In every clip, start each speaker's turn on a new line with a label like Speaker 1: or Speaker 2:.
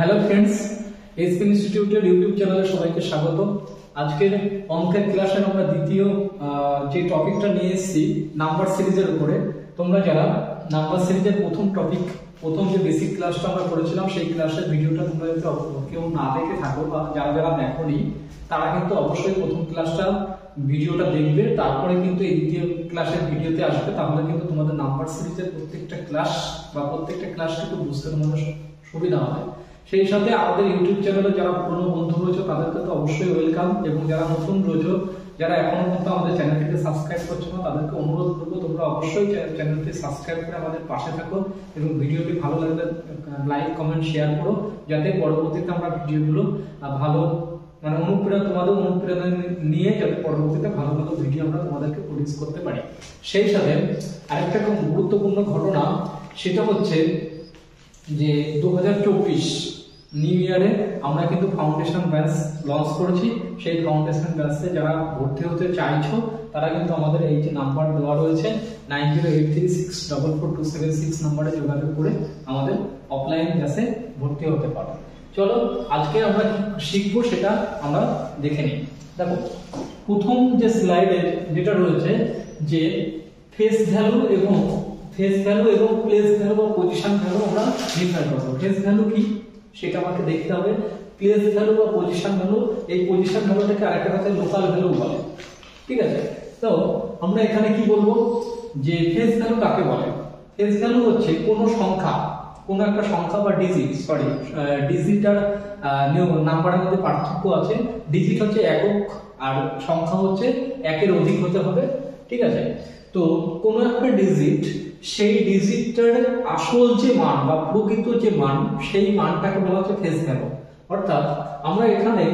Speaker 1: Hello friends SP ইনস্টিটিউটের YouTube চ্যানেলে সবাইকে স্বাগত আজকের অঙ্কের ক্লাসের আমরা দ্বিতীয় যে টপিকটা নিয়ে এসেছি নাম্বার সিরিজের উপরে, তোমরা যারা নাম্বার সিরিজের প্রথম টপিক প্রথম যে বেসিক ক্লাসটা আমরা করেছিলাম, সেই ক্লাসের ভিডিওটা তোমরা যদি কেউ না দেখে থাকো বা যারা যারা দেখোনি, তারা কিন্তু অবশ্যই প্রথম ক্লাসটা ভিডিওটা দেখবে, তারপরে কিন্তু এই দ্বিতীয় ক্লাসের ভিডিওতে আসবে। তাহলে কিন্তু তোমাদের নাম্বার সিরিজের প্রত্যেকটা ক্লাস বা প্রত্যেকটা ক্লাস কিন্তু বুঝতে তোমাদের সুবিধা হবে সেই সাথে আমাদের ইউটিউব চ্যানেলে যারা পুরনো বন্ধু রয়েছে, তাদেরকে তো অবশ্যই ওয়েলকাম এবং যারা নতুন রয়েছে, যারা এখনও পর্যন্ত আমাদের চ্যানেলটিকে সাবস্ক্রাইব করছ না, তাদেরকে অনুরোধ করব তোমরা অবশ্যই চ্যানেলটি সাবস্ক্রাইব করে আমাদের পাশে থাকো এবং ভিডিওটি ভালো লাগলে লাইক কমেন্ট শেয়ার করো, যাতে পরবর্তীতে আমরা ভিডিওগুলো ভালো মানে অনুপ্রেরণা, তোমাদের অনুপ্রেরণা নিয়ে যাতে পরবর্তীতে ভালো ভালো ভিডিও আমরা তোমাদেরকে প্রডিউস করতে পারি। সেই সাথে আরেকটা খুব গুরুত্বপূর্ণ ঘটনা, সেটা হচ্ছে যে দু হাজার চব্বিশ নিউ ইয়ারে আমরা কিন্তু ফাউন্ডেশন ব্যাচ লঞ্চ করেছি। সেই ফাউন্ডেশন ব্যাচে যারা ভর্তি হতে চাইছো, তারা কিন্তু আমাদের এই যে নাম্বার দেওয়া রয়েছে nine zero eight three six double four two seven six নাম্বারে যোগাযোগ করে আমাদের অফলাইন ব্যাচে ভর্তি হতে পারো। চলো, আজকে আমরা শিখব সেটা আমরা দেখে নিই। দেখো, প্রথম যে স্লাইডে যেটা রয়েছে যে ফেস ভ্যালু এবং ফেস ভ্যালু এবং প্লেস ভ্যালু বা পজিশন ভ্যালু আমরা নির্ণয় করব। ফেস ভ্যালু কি? সেটা আমাকে দেখতে হবে। প্লেস ভ্যালু বা পজিশন ভ্যালু এই পজিশন ভ্যালুটাকে আরেকটা কথায় লোকাল ভ্যালু বলে। ঠিক আছে? তো আমরা এখানে কি বলব? যে ফেস ভ্যালু কাকে বলে? ফেস ভ্যালু হচ্ছে কোনো সংখ্যা, কোনো একটা সংখ্যা বা ডিজিট সরি ডিজিট আর নাম্বারের মধ্যে পার্থক্য আছে। ডিজিট হচ্ছে একক আর সংখ্যা হচ্ছে একের অধিক হতে হবে। ঠিক আছে? তো কোনো একটা ডিজিট সেই ডিজিটটার আসল যে মান বা প্রকৃত যে মান, সেই মানটাকে বলা হচ্ছে ফেস ভ্যালু অর্থাৎ আমরা এখানে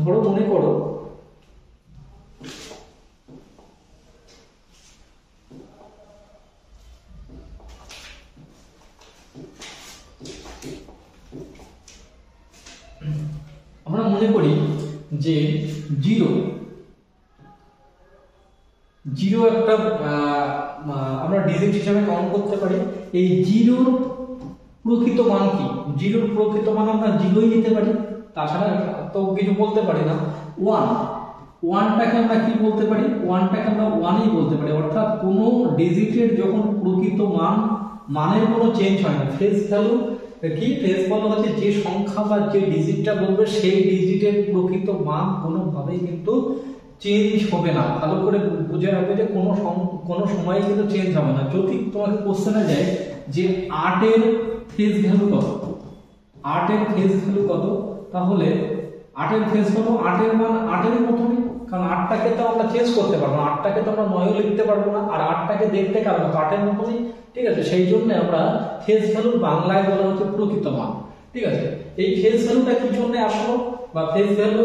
Speaker 1: ধরো মনে করো, আমরা মনে করি যে জিরো জিরো একটা আমরা ডিজিট হিসাবে কাউন্ট করতে পারি। এই জিরোর প্রকৃত মান কি? জিরোর প্রকৃত মান আমরা জিরোই নিতে পারি। তাছাড়া তো কিছু বলতে পারি না। ওয়ান ওয়ানটাকে আমরা কি বলতে পারি? ওয়ানটাকে আমরা ওয়ানই বলতে পারি। অর্থাৎ কোনো ডিজিটের যখন প্রকৃত মান, মানের কোনো চেঞ্জ হয় না। ফেস ভ্যালু কি? ফেস ভ্যালু হচ্ছে যে সংখ্যা বা যে ডিজিটটা বলবে, সেই ডিজিটের প্রকৃত মান কোনোভাবেই কিন্তু চেঞ্জ হবে না। ভালো করে বুঝে রাখবে যে কোনো কোনো সময় কিন্তু চেঞ্জ হবে না। যদি তোমাকে কোশ্চেনে যায় যে আটের ফেজ ভ্যালু কত? আটের ফেজ ভ্যালু কত? তাহলে আটের ফেস ভ্যালু আটের মান আটের মতনই কারণ আটটাকে তো আমরা চেঞ্জ করতে পারব না। আটটাকে তো আমরা নয়ও লিখতে পারব না। আর আটটাকে দেখতে কার মতো? আটের মতনই। ঠিক আছে? সেই জন্য আমরা ফেজ ভ্যালু বাংলায় বলা হচ্ছে প্রকৃত মান। ঠিক আছে? এই ফেজ ভ্যালুটা কি জন্য আসলো? বা ফেস ভ্যালু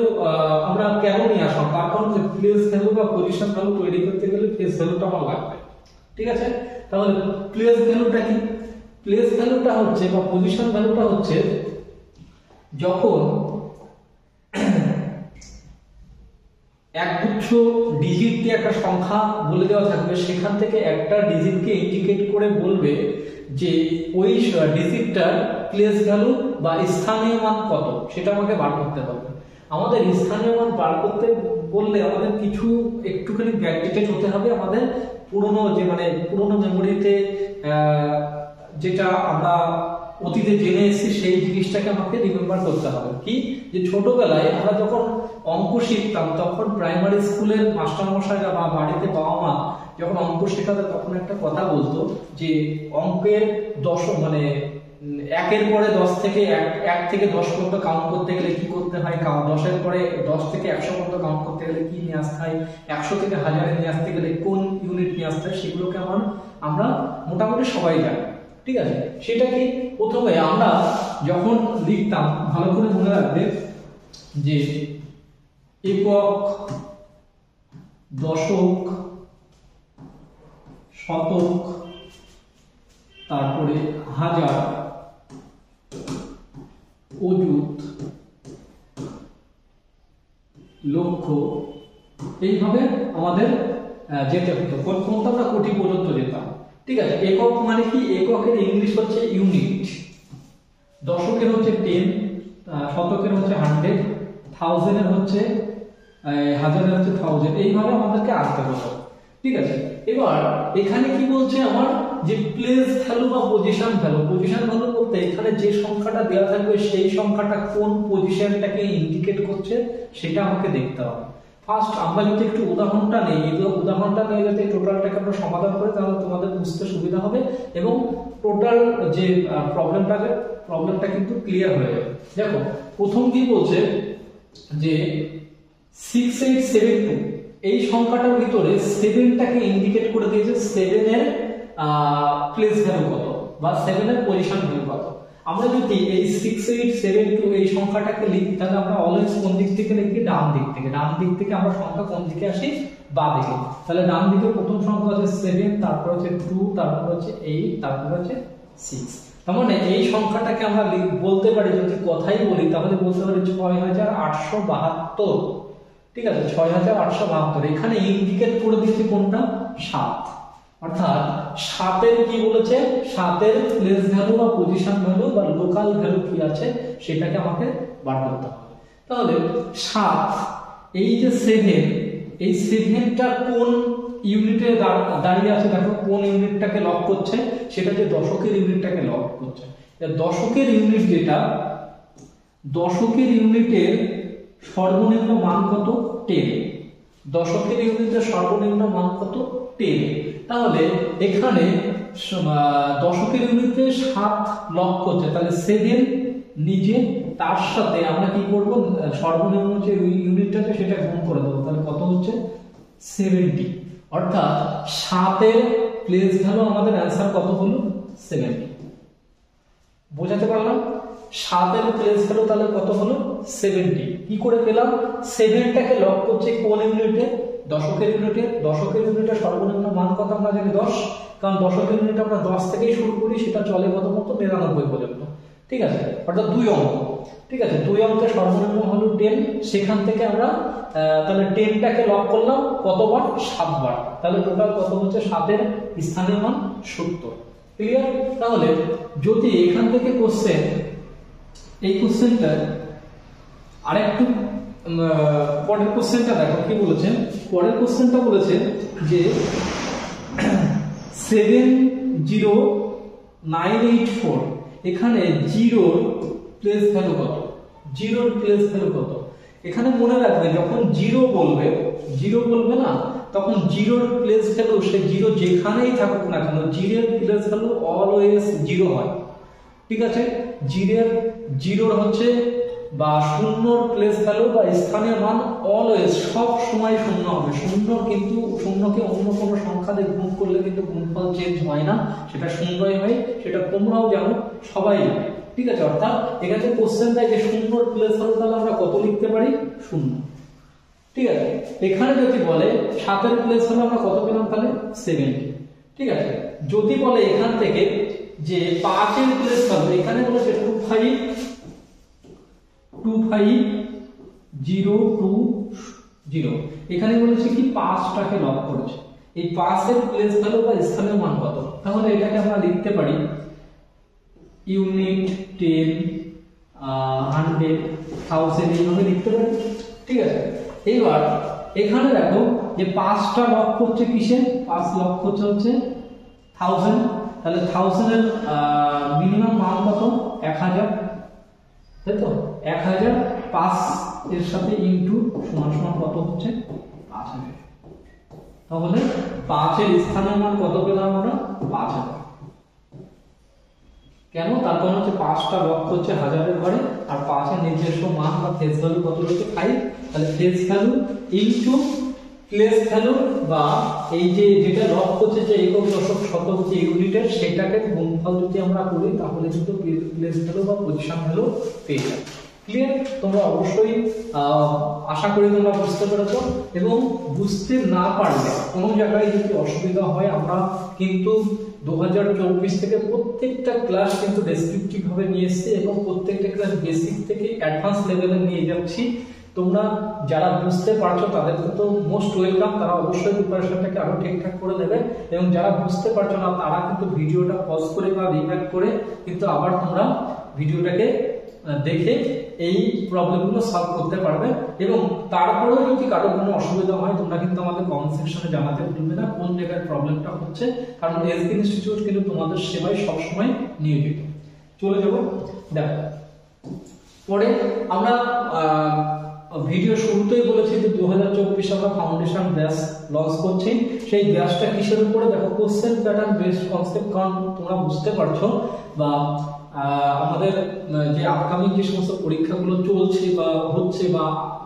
Speaker 1: আমরা কেন নিয়ে আসলাম কারণ যে প্লেস ভ্যালু বা পজিশন ভ্যালু তৈরি করতে গেলে ফেস ভ্যালুটা আমার লাগবে? ঠিক আছে? তাহলে প্লেস ভ্যালুটা কি? প্লেস ভ্যালুটা হচ্ছে বা পজিশন ভ্যালুটা হচ্ছে যখন একগুচ্ছ ডিজিট দিয়ে একটা সংখ্যা বলে দেওয়া থাকবে, সেখান থেকে একটা ডিজিটকে ইন্ডিকেট করে বলবে যে ওই ডিজিটটার প্লেস ভ্যালু বা স্থানীয় মান কত, সেটা আমাকে বার করতে হবে। আমাদের স্থানীয় মান বার করতে বললে আমাদের কিছু একটুখানি ব্যাকডেটেড হতে হবে আমাদের পুরনো যে মানে পুরনো মেমোরিতে যেটা আমরা অতীতে জেনে এসেছি, সেই জিনিসটাকে আমাকে রিমেম্বার করতে হবে। কি? যে ছোটবেলায় আমরা যখন অঙ্ক শিখতাম, তখন প্রাইমারি স্কুলের মাস্টারমশাইরা বা বাড়িতে বাবা মা যখন অঙ্ক শেখাতে তখন একটা কথা বলতো যে অঙ্কের দশ মানে একের পরে দশ থেকে এক থেকে দশ পর্যন্ত কাউন্ট করতে গেলে কি করতে হয়? দশের পরে দশ থেকে একশো পর্যন্ত কাউন্ট করতে গেলে কি নিয়ে আসতে হয়? একশো থেকে হাজারে নিয়ে আসতে গেলে কোন ইউনিট নিয়ে আসতে হয়? সেগুলোকে আমার, আমরা মোটামুটি সবাই জানি। ঠিক আছে? সেটা কি প্রথমে আমরা যখন লিখতাম, ভালো করে মনে রাখবে যে একক দশক শতক, তারপরে হাজার, অযুত, লক্ষ, এইভাবে আমাদের যেতে হতো। প্রথমত আমরা কোটি পর্যন্ত যেতাম। ঠিক আছে, একক মানে কি? এককের ইংলিশ হচ্ছে ইউনিট। দশকের হচ্ছে টেন শতকের হচ্ছে হান্ড্রেড, থাউজেন্ডের হচ্ছে হাজারের হচ্ছে থাউজেন্ড। এইভাবে আমাদেরকে আনতে হলো ঠিক আছে? এবার এখানে কি বলছে আমার? যে প্লেস ভ্যালু বা পজিশন ভ্যালু পজিশন ভ্যালু বলতে এখানে যে সংখ্যাটা দেওয়া থাকবে, সেই সংখ্যাটা কোন পজিশনটাকে ইন্ডিকেট করছে, সেটা আমাকে দেখতে হবে। ফার্স্ট আমরা যদি একটু উদাহরণটা নেই, এই উদাহরণটা নিয়ে যাতে টোটালটাকে আমরা সমাধান করি, তাহলে তোমাদের বুঝতে সুবিধা হবে এবং টোটাল যে প্রবলেমটাকে প্রবলেমটা কিন্তু ক্লিয়ার হয়ে যাবে। দেখো, প্রথম কি বলছে? যে সিক্স এইট সেভেন টু এই সংখ্যাটার ভিতরে সেভেনটাকে ইন্ডিকেট করে দিয়েছে সেভেনের প্লেস ভ্যালু কত বা সেভেনের পজিশন ভ্যালু কত। আমরা যদি এই সিক্স এইট সেভেন টু এই সংখ্যাটাকে লিখি, তাহলে আমরা অলওয়েজ কোন দিক থেকে লিখি? ডান দিক থেকে। ডান দিক থেকে আমরা সংখ্যা কোন দিকে আসি? বা দিকে। তাহলে ডান দিকে প্রথম সংখ্যা হচ্ছে সেভেন তারপর হচ্ছে টু তারপর হচ্ছে এইট তারপর হচ্ছে সিক্স তার মানে এই সংখ্যাটাকে আমরা বলতে পারি, যদি কথাই বলি, তাহলে বলতে পারি ছয় হাজার আটশো বাহাত্তর। ঠিক আছে ছয় হাজার আটশো বাহাত্তর। এখানে ইন্ডিকেট করে দিয়েছে কোনটা? সাত। অর্থাৎ সাতের কি বলেছে? সাতের প্লেস ভ্যালু বা পজিশন ভ্যালু বা লোকাল ভ্যালু কি আছে, সেটাকে আমাকে বার করতে হবে। তাহলে সাত, এই যে সেভেন এই সেভেনটা কোন ইউনিটে দাঁড়িয়ে আছে? দেখো কোন ইউনিটটাকে লক করছে? সেটা যে দশকের ইউনিটটাকে লক করছে। দশকের ইউনিট যেটা, দশকের ইউনিটের সর্বনিম্ন মান কত? টেন। দশকের ইউনিটের সর্বনিম্ন মান কত? টেন। তাহলে এখানে দশকের ইউনিটে সাত লক হচ্ছে তাহলে সেভেন নিজে, তার সাথে আমরা কি করব? সর্বনিম্ন যে ইউনিটটাকে সেটা গুণ করে দেবো। তাহলে কত হচ্ছে? সেভেন্টি। অর্থাৎ সাতের প্লেস ভ্যালু আমাদের অ্যান্সার কত হলো? সেভেন্টি। বোঝাতে পারলাম? সাতের প্লেস ভ্যালু তাহলে কত হলো? সেভেন্টি কি করে পেলাম? সেভেনটাকে লক করছে কোন ইউনিটে দশকের ইউনিটে দশকের ইউনিটে সর্বনিম্ন মান কত? আমরা জানি দশ। কারণ দশকের ইউনিট আমরা দশ থেকেই শুরু করি, সেটা চলে কত মতো নিরানব্বই পর্যন্ত। ঠিক আছে? অর্থাৎ দুই অঙ্ক। ঠিক আছে? দুই অঙ্কের সর্বনিম্ন হলো টেন সেখান থেকে আমরা তাহলে টেনটাকে লক করলাম কতবার? সাতবার। তাহলে টোটাল কত হচ্ছে? সাতের স্থানীয় মান সত্তর। ক্লিয়ার তাহলে যদি এখান থেকে কোশ্চেন এই কোশ্চেনটা আরেকটু পরের কোশ্চেনটা দেখো, কি বলেছেন? পরের কোশ্চেনটা বলেছে যে seven zero nine eight four এখানে জিরোর প্লেস ভ্যালু কত? জিরোর প্লেস ভ্যালু কত? এখানে মনে রাখবে, যখন জিরো বলবে জিরো বলবে না, তখন জিরোর প্লেস ভ্যালু সে জিরো যেখানেই থাকুক না কেন জিরোর প্লেস ভ্যালু অলওয়েজ জিরো হয়। ঠিক আছে? জিরোর জিরোর হচ্ছে বা শূন্যর প্লেস ভ্যালু বা স্থানীয় মান অলওয়েজ সব সময় শূন্য হবে। শূন্য কিন্তু, শূন্যকে অন্য কোনো সংখ্যা দিয়ে গুণ করলে কিন্তু গুণফল চেঞ্জ হয় না। সেটা শূন্যই হয়, সেটা তোমরাও জানো, সবাই ঠিক আছে? অর্থাৎ এখানে কোশ্চেন দেয় যে শূন্যর প্লেস ভ্যালু তাহলে আমরা কত লিখতে পারি? শূন্য। ঠিক আছে? এখানে যদি বলে সাতের প্লেস ভ্যালু আমরা কত পেলাম তাহলে? সেভেন্টি ঠিক আছে? যদি বলে এখান থেকে যে পাঁচের প্লেস ভ্যালু এখানে বলেছে two five two five zero two zero এখানে বলেছে কি পাঁচটাকে লক করেছে। এই পাঁচের প্লেস ভ্যালু বা স্থানীয় মান কত? তাহলে এটাকে আমরা লিখতে পারি ইউনিট টেন হান্ড্রেড থাউজেন্ড এইভাবে লিখতে পারি। ঠিক আছে? এবার এখানে দেখো যে পাঁচটা লক করছে কিসে? পাঁচ লক করছে হচ্ছে থাউজেন্ড তাহলে থাউজেন্ডের মিনিমাম মান কত? এক হাজার। তাই তো? এক হাজার পাঁচ এর সাথে ইন্টু সমান সমান কত হচ্ছে? পাঁচ হাজার। তাহলে পাঁচের স্থানীয় মান কত পেলাম আমরা? পাঁচ হাজার। কেন? তার কারণ হচ্ছে পাঁচটা লক্ষ হচ্ছে হাজারের ঘরে, আর পাঁচের নিজস্ব মান বা ফেস ভ্যালু কত রয়েছে? ফাইভ তাহলে face value into place value বা এই যে যেটা লক করছে যে একক দশক শতক যে ইউনিটের সেটাকে গুণফল যদি আমরা করি, তাহলে কিন্তু প্লেস ভ্যালু বা পজিশন ভ্যালু পেয়ে যাবে। ক্লিয়ার তোমরা অবশ্যই আশা করি তোমরা বুঝতে পেরেছ। এবং বুঝতে না পারলে কোনো জায়গায় যদি অসুবিধা হয়, আমরা কিন্তু দু হাজার চব্বিশ থেকে প্রত্যেকটা ক্লাস কিন্তু ডেসক্রিপটিভ ভাবে নিয়ে এসেছি এবং প্রত্যেকটা ক্লাস বেসিক থেকে অ্যাডভান্স লেভেলে নিয়ে যাচ্ছি। তোমরা যারা বুঝতে পারছ তাদেরকে তো মোস্ট ওয়েলকাম তারা অবশ্যই প্রিপারেশনটাকে আরও ঠিকঠাক করে দেবে। এবং যারা বুঝতে পারছ না, তারা কিন্তু ভিডিওটা পজ করে বা রিম্যাক করে কিন্তু আবার তোমরা ভিডিওটাকে দেখে এই প্রবলেমগুলো সলভ করতে পারবে। এবং তারপরেও যদি কারও কোনো অসুবিধা হয়, তোমরা কিন্তু আমাদের কমেন্ট সেকশনে জানাতে ভুলবে না, কোন জায়গায় প্রবলেমটা হচ্ছে। কারণ এসবি ইনস্টিটিউট কিন্তু তোমাদের সেবায় সবসময় নিয়োজিত। চলে যাব। দেখো, পরে আমরা ভিডিও শুরুতেই বলেছি যে দু হাজার চব্বিশে আমরা ফাউন্ডেশন ব্যাচ লঞ্চ করছি। সেই ব্যাচটা কিসের উপরে? দেখো কোশ্চেন প্যাটার্ন বেসড কনসেপ্ট কারণ তোমরা বুঝতে পারছ বা আমাদের যে আপকামিং যে সমস্ত পরীক্ষাগুলো চলছে বা হচ্ছে বা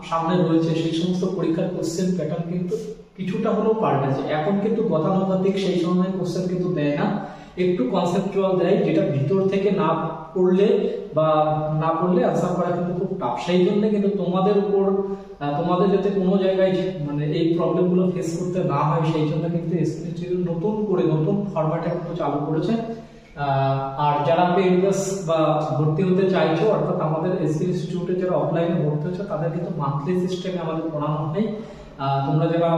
Speaker 1: সামনে রয়েছে, সেই সমস্ত পরীক্ষার কোশ্চেন প্যাটার্ন কিন্তু কিছুটা হলেও পাল্টেছে। এখন কিন্তু গতানুগতিক সেই সময় কোশ্চেন কিন্তু দেয় না। একটু কনসেপচুয়াল দেয়, যেটা ভিতর থেকে না পড়লে বা না পড়লে আনসার করা কিন্তু খুব টাফ সেই জন্য কিন্তু তোমাদের উপর তোমাদের যাতে কোনো জায়গায় মানে এই প্রবলেমগুলো ফেস করতে না হয়, সেই জন্য কিন্তু ইনস্টিটিউট নতুন করে, নতুন ফরম্যাটে কিন্তু চালু করেছে। আর যারা ব্যাচ বা ভর্তি হতে চাইছো, অর্থাৎ আমাদের এসসি ইনস্টিটিউটে যারা অফলাইনে ভর্তি হচ্ছে, তাদের কিন্তু মান্থলি সিস্টেমে আমাদের পড়ানো হয়। তোমরা যারা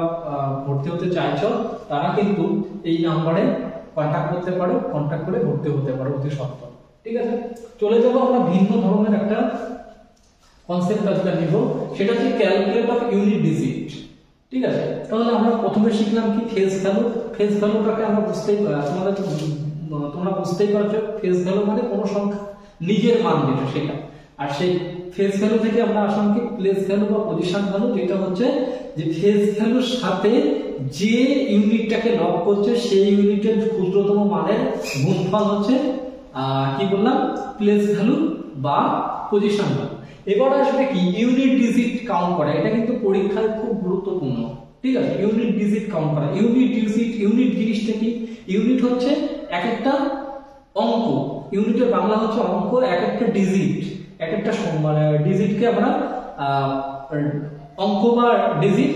Speaker 1: ভর্তি হতে চাইছো, তারা কিন্তু এই নাম্বারে কন্ট্যাক্ট করতে পারো কন্ট্যাক্ট করে ভর্তি হতে পারো অতি সত্তর ঠিক আছে? চলে যাব আমরা ভিন্ন ধরনের একটা কনসেপ্ট আজকে নিব। সেটা হচ্ছে ক্যালকুলেট অফ ইউনিট ডিজিট ঠিক আছে? তাহলে আমরা প্রথমে শিখলাম কি ফেজ ভ্যালু ফেজ ভ্যালুটাকে আমরা বুঝতেই পারি তোমাদের তোমরা বুঝতেই পারছ ফেজ ভ্যালু মানে কোনো সংখ্যা, নিজের মান যেটা, সেটা। আর সেই ফেজ ভ্যালু থেকে আমরা আসলাম কি? প্লেস ভ্যালু বা পজিশন ভ্যালু যেটা হচ্ছে যে ফেজ ভ্যালুর সাথে যে ইউনিটটাকে লক করছে, সেই ইউনিটের ক্ষুদ্রতম মানের গুণফল হচ্ছে কি বললাম? প্লেস ভ্যালু বা পজিশন ভ্যালু এবার আসবে কি? ইউনিট ডিজিট কাউন্ট করা। এটা কিন্তু পরীক্ষায় খুব গুরুত্বপূর্ণ। ঠিক আছে? ইউনিট ডিজিট কাউন্ট করা। ইউনিট ডিজিট ইউনিট জিনিসটা কি? ইউনিট হচ্ছে এক একটা অঙ্ক ইউনিটের বাংলা হচ্ছে অঙ্ক এক একটা ডিজিট এক একটা মানে ডিজিটকে আমরা অঙ্ক বা ডিজিট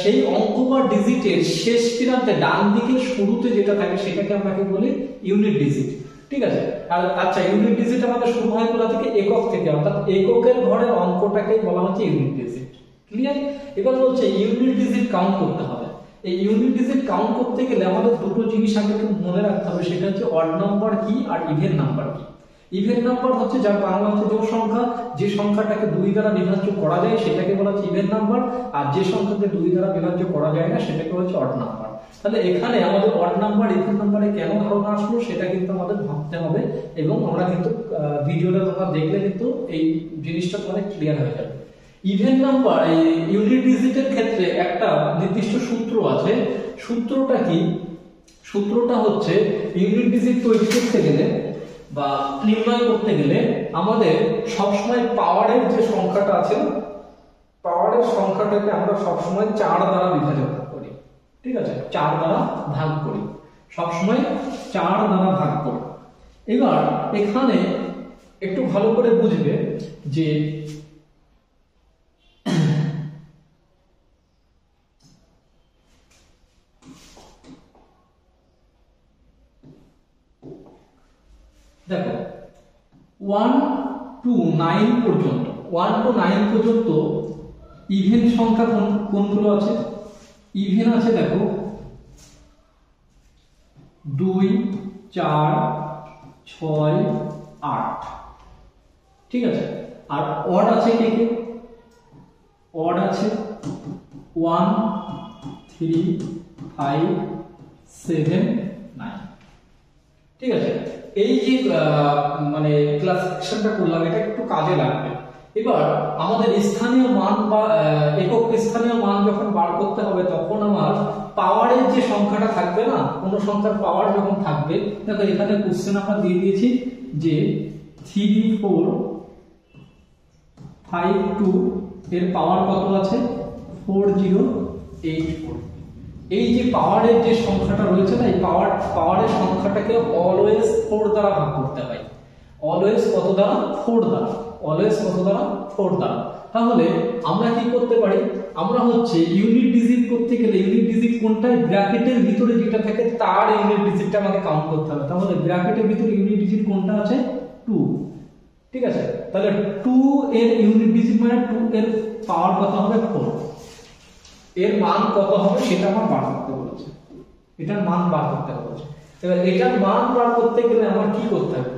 Speaker 1: সেই অঙ্ক বা ডিজিটের শেষ প্রান্তে ডান দিকে শুরুতে যেটা থাকে সেটাকে আমরা কি বলি ইউনিট ডিজিট ঠিক আছে? আর আচ্ছা ইউনিট ডিজিট আমাদের শুরু হয় কোথা থেকে? একক থেকে, অর্থাৎ এককের ঘরের অঙ্কটাকে বলা হচ্ছে ইউনিট ডিজিট ক্লিয়ার এবার বলছে ইউনিট ডিজিট কাউন্ট করতে হবে। এই ইউনিট ডিজিট কাউন্ট করতে গেলে আমাদের দুটো জিনিস আগে মনে রাখতে হবে, সেটা হচ্ছে অড নাম্বার কি আর ইভেন নাম্বার কি। ইভেন নাম্বার হচ্ছে যার বাংলা হচ্ছে জোড় সংখ্যা। যে সংখ্যাটাকে দুই দ্বারা বিভাজ্য করা যায়, সেটাকে বলা হচ্ছে ইভেন নাম্বার আর যে সংখ্যাকে দুই দ্বারা বিভাজ্য করা যায় না, সেটাকে হচ্ছে অড নাম্বার তাহলে এখানে আমাদের অড নাম্বার ইভেন নাম্বারে কেন ধারণা আসলো, সেটা কিন্তু আমাদের ভাবতে হবে। এবং আমরা কিন্তু ভিডিওটা তোমরা দেখলে কিন্তু এই জিনিসটা তোমাদের ক্লিয়ার হয়ে যাবে। ইভেন নাম্বার ইউনিট ডিজিটের ক্ষেত্রে একটা নির্দিষ্ট সূত্র আছে। সূত্রটা কি? সূত্রটা হচ্ছে ইউনিট ডিজিট তৈরি করতে গেলে বা নির্ণয় করতে গেলে আমাদের সবসময় পাওয়ারের যে সংখ্যাটা আছে পাওয়ারের সংখ্যাটাকে আমরা সবসময় চার দ্বারা বিভাজন করি। ঠিক আছে? চার দ্বারা ভাগ করি। সবসময় চার দ্বারা ভাগ করি। এবার এখানে একটু ভালো করে বুঝবে যে দেখো ওয়ান টু নাইন পর্যন্ত ওয়ান টু নাইন পর্যন্ত ইভেন সংখ্যা কোন, কোনগুলো আছে? ইভেন আছে দেখো, দুই, চার, ছয়, আট। ঠিক আছে? আর অড আছে কে কে? অড আছে one three five seven nine ঠিক আছে? এই যে মানে ক্লাসিফিকেশনটা করলাম, এটা একটু কাজে লাগবে। এবার আমাদের স্থানীয় মান বা একক স্থানীয় মান যখন বার করতে হবে, তখন আমার পাওয়ারের যে সংখ্যাটা থাকবে না, কোন সংখ্যার পাওয়ার যখন থাকবে, দেখো এখানে কোশ্চেন আমরা দিয়ে দিয়েছি যে থ্রি ফোর ফাইভ টু এর পাওয়ার কত আছে? ফোর জিরো এইট ফোর এই যে পাওয়ারের যে সংখ্যাটা রয়েছে না, এই পাওয়ার, পাওয়ারের সংখ্যাটাকে অলওয়েজ ফোর দ্বারা ভাগ করতে হয়। অলওয়েজ কত দ্বারা? ফোর দ্বারা। অলওয়েজ কত দ্বারা? ফোর দ্বারা। তাহলে আমরা কি করতে পারি? আমরা হচ্ছে ইউনিট ডিজিট করতে গেলে ইউনিট ডিজিট কোনটায়? ব্র্যাকেটের ভিতরে যেটা থাকে, তার ইউনিট ডিজিটটা আমাকে কাউন্ট করতে হবে। তাহলে ব্র্যাকেটের ভিতরে ইউনিট ডিজিট কোনটা আছে? টু ঠিক আছে? তাহলে টু এর ইউনিট ডিজিট মানে টু এর পাওয়ার কত হবে? ফোর এর মান কত হবে সেটা আমার বার করতে বলেছে। এটার মান বার করতে বলেছে। এবার এটার মান বার করতে গেলে আমার কি করতে হবে?